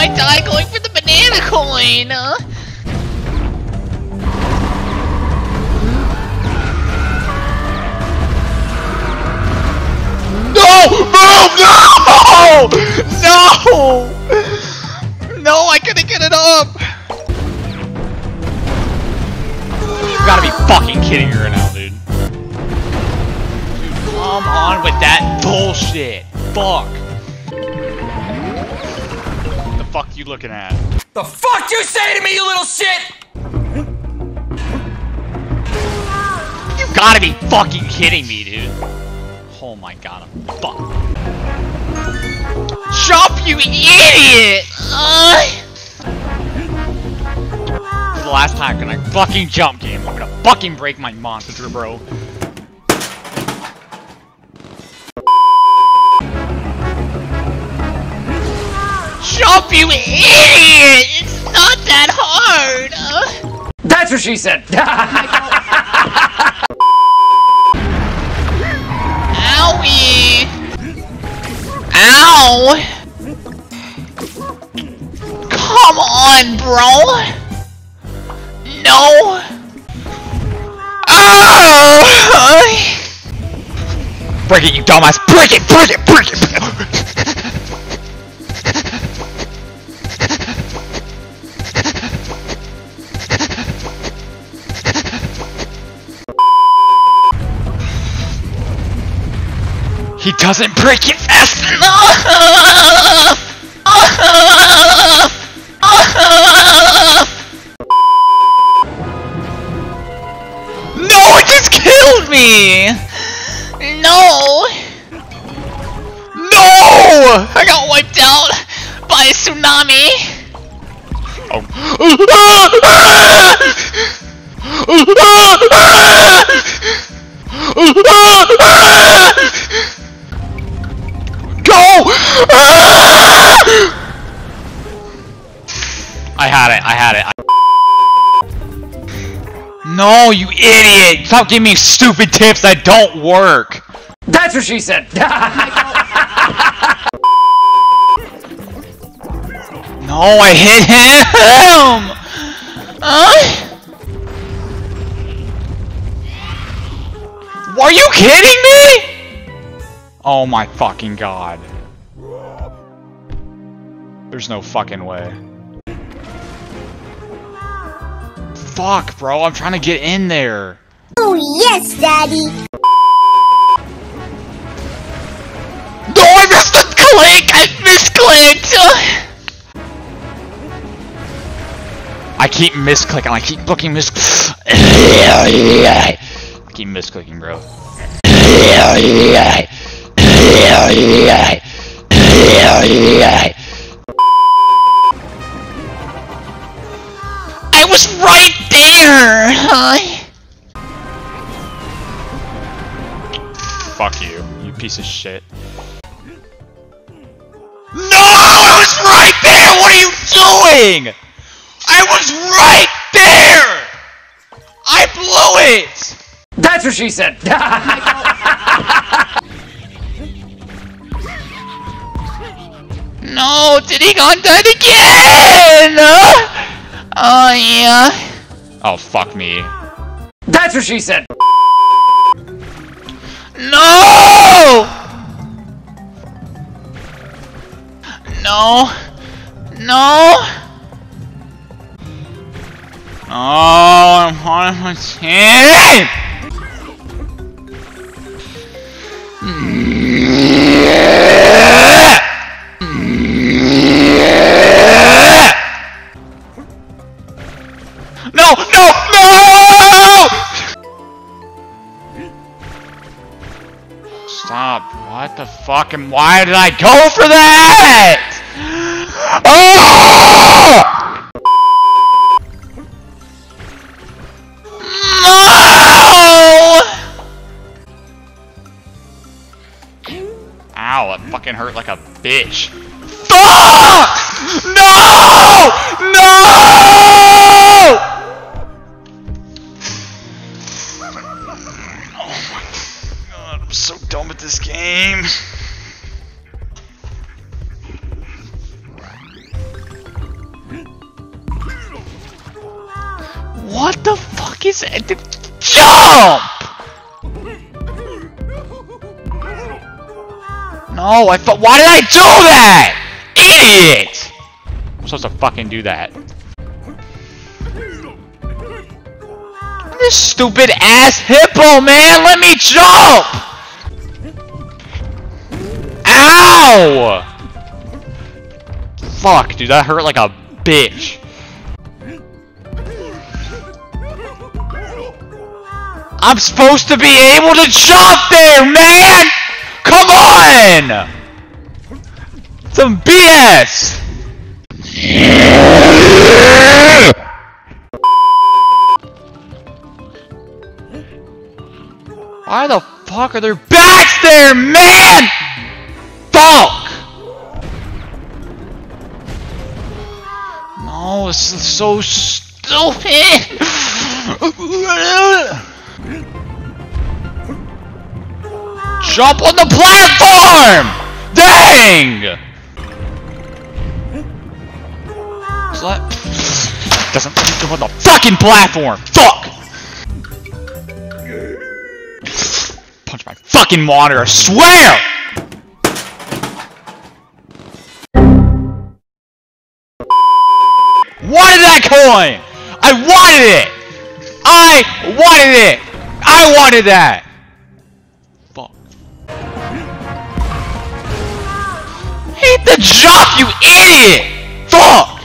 I die going for the banana coin! Uh, No! Move! No! No! No, I couldn't get it up! You gotta be fucking kidding me right now, dude. Come on with that bullshit. Fuck. Fuck you looking at? The fuck you say to me, you little shit? You gotta be fucking kidding me, dude. Oh my god, I'm fuck. Jump, you idiot! Uh, this is the last time can I fucking jump game. I'm gonna fucking break my monster, bro. You idiot! It's not that hard! Uh, That's what she said. owie! Ow! Come on, bro! No! Oh! break it, you dumbass! Break it! Break it! Break it! He doesn't break it fast enough! No, it just killed me! No! No! I got wiped out by a tsunami! Oh. Go! I had it, I had it. No, you idiot! Stop giving me stupid tips that don't work! That's what she said. No, I hit him! Huh? Are you kidding me? Oh my fucking god. There's no fucking way. Fuck, bro, I'm trying to get in there. Oh, yes, Daddy. No, I missed the click! I misclicked! I keep misclicking, I keep looking mis- I keep misclicking, bro. I was right there! Huh? Fuck you, you piece of shit. No! I was right there! What are you doing? I was right there! I blew it! That's what she said. No, did Diddy gone died again! Oh, yeah. Oh, fuck me. That's what she said. No! No. No. Oh, I'm on my team! No, no, no! Stop. What the fuck? And why did I go for that? Oh! Ow, it fucking hurt like a bitch. Fuck! No! No, I thought. Why did I do that? Idiot! I'm supposed to fucking do that. This stupid ass hippo, man! Let me jump! Ow! Fuck, dude, that hurt like a bitch. I'm supposed to be able to jump there, man! Come on! Some BS! Why the fuck are there bats there, man? Fuck! No, this is so stupid! Jump on the platform! Dang! So doesn't jump on the fucking platform! Fuck! Punch my fucking monitor, I swear! Wanted that coin! I wanted it! I wanted it! I wanted that! Hit the jump, you idiot! Fuck!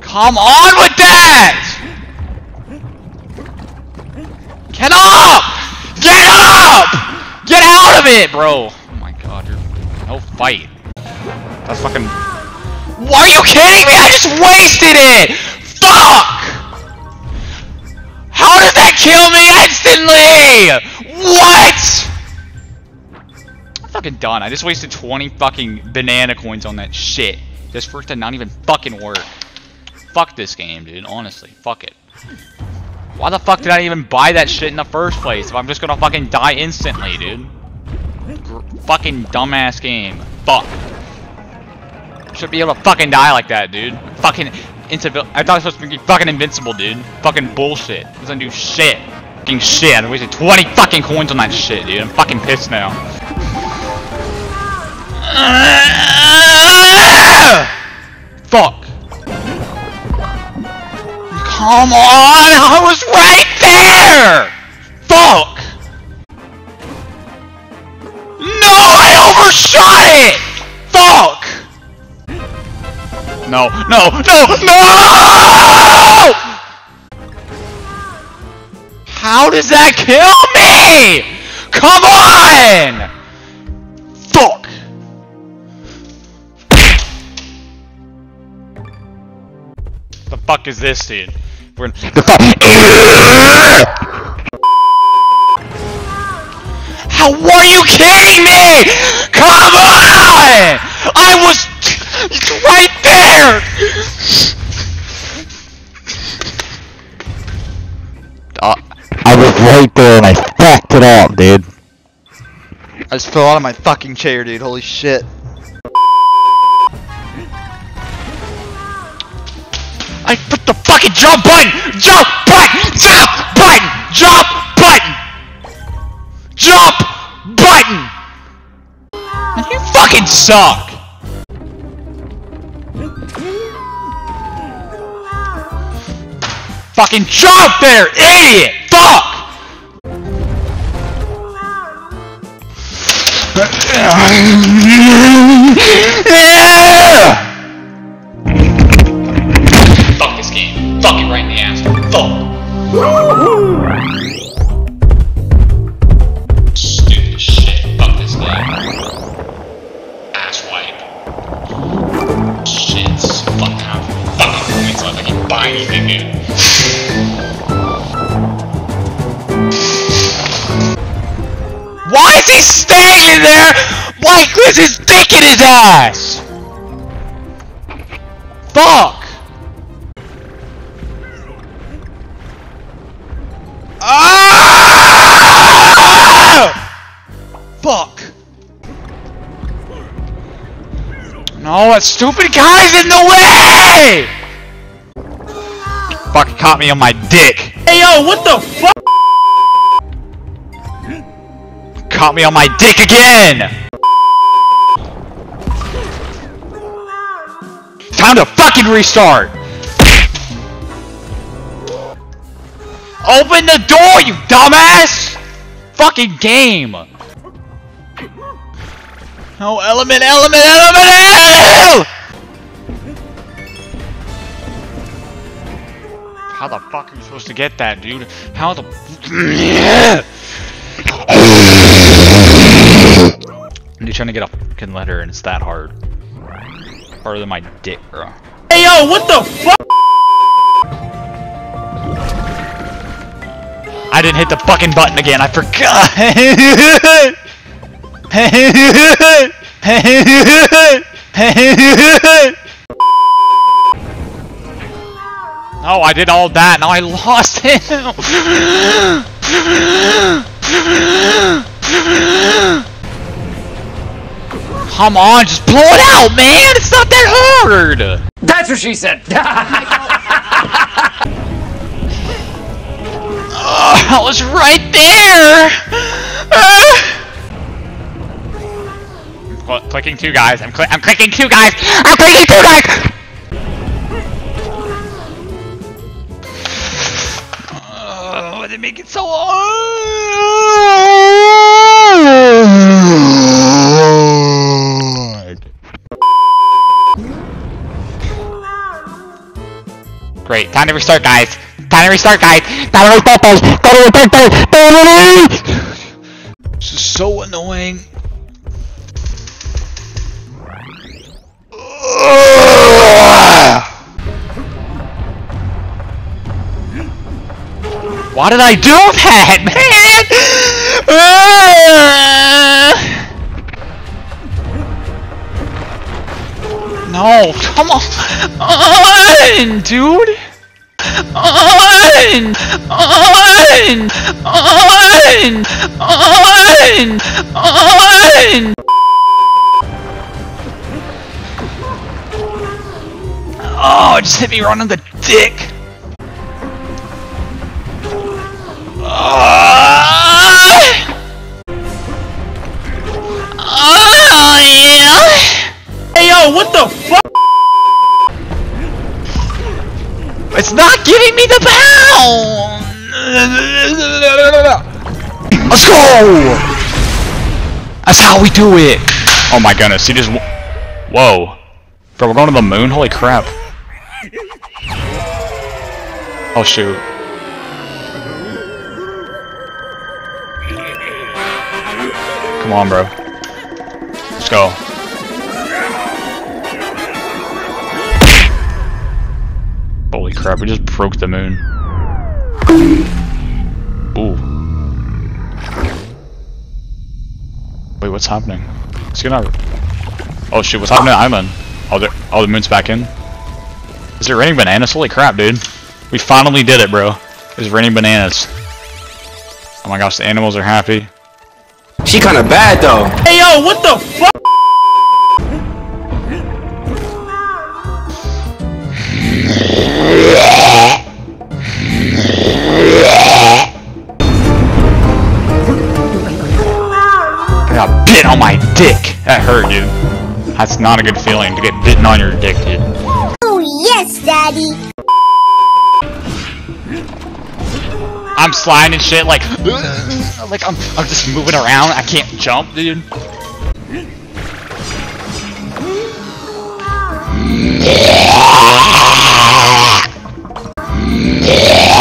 Come on with that! Get up! Get up! Get out of it, bro! Oh my god, you're no fight. That's fucking. Why are you kidding me? I just wasted it! Fuck! How does that kill me instantly? What? Fucking done. I just wasted 20 fucking banana coins on that shit. For it to not even fucking work. Fuck this game, dude. Honestly, fuck it. Why the fuck did I even buy that shit in the first place if I'm just gonna fucking die instantly, dude? Gr fucking dumbass game. Fuck. Should be able to fucking die like that, dude. Fucking invincible. I thought I was supposed to be fucking invincible, dude. Fucking bullshit. Doesn't do shit. Fucking shit. I wasted 20 fucking coins on that shit, dude. I'm fucking pissed now. Fuck. Come on! I was right there! Fuck! No! I overshot it! Fuck! No, no, no, no! How does that kill me? Come on! Fuck is this, dude? We're in the fuck. How are you kidding me? Come on! I was right there! Uh, I was right there and I fucked it up, dude. I just fell out of my fucking chair, dude. Holy shit. I put the fucking jump button! Jump button! Jump button! Jump button! Jump button! You fucking suck! Fucking jump there, idiot! Fuck! Fuck Is standing there like with his dick in his ass? Fuck! Ah! Fuck! No, that stupid guy's in the way! fucking caught me on my dick. Hey yo, what the fuck? Caught me on my dick again. Time to fucking restart. Open the door, you dumbass! Fucking game. Oh, element, element, element, element! How the fuck are you supposed to get that, dude? How the... trying to get a fucking letter and it's that hard. Harder than my dick, bro. Hey yo, what the fuck? I didn't hit the fucking button again, I forgot! Oh, I did all that, now I lost him! Come on, just blow it out, man! It's not that hard! That's what she said. Oh, I was right there! Cl- clicking two guys. I'm, cli I'm clicking two guys! I'm clicking two guys! Oh, they make it so hard! Great, time to restart, guys. Time to restart, guys. Time to restart, guys. Time to restart, guys. Time to restart. This is so annoying. Why did I do that, man? No, come on, dude. On! On! On! On! On! Oh, it just hit me right on the dick. Ah! Oh, yeah. hey yo, what the fuck? It's not giving me the pound! Let's go! That's how we do it! Oh my goodness, he just... Whoa. Bro, we're going to the moon? Holy crap. Oh shoot. Come on, bro. Let's go. Holy crap, we just broke the moon. Ooh. Wait, what's happening? It's gonna... Oh shit, what's happening to Island? Oh, the, oh, the moon's back in? Is it raining bananas? Holy crap, dude. We finally did it, bro. It's raining bananas. Oh my gosh, the animals are happy. She kinda bad though. Hey yo, what the fuck? Dick. That hurt, dude. That's not a good feeling to get bitten on your dick, dude. Oh, yes, Daddy. I'm sliding and shit, like, like I'm, I'm just moving around. I can't jump, dude.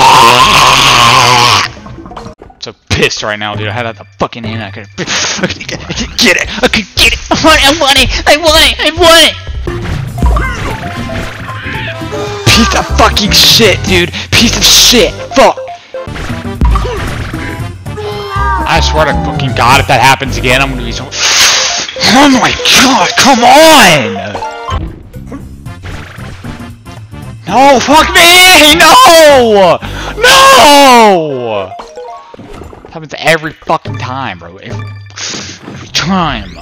So pissed right now, dude. I had the fucking in. I could, get, I could get it. I could get it. I want it. I want it. I want it. I want it. Piece of fucking shit, dude. Piece of shit. Fuck. I swear to fucking God, if that happens again, I'm gonna be so. Oh my God! Come on! No, fuck me! No! No! Happens every fucking time, bro. Every, time.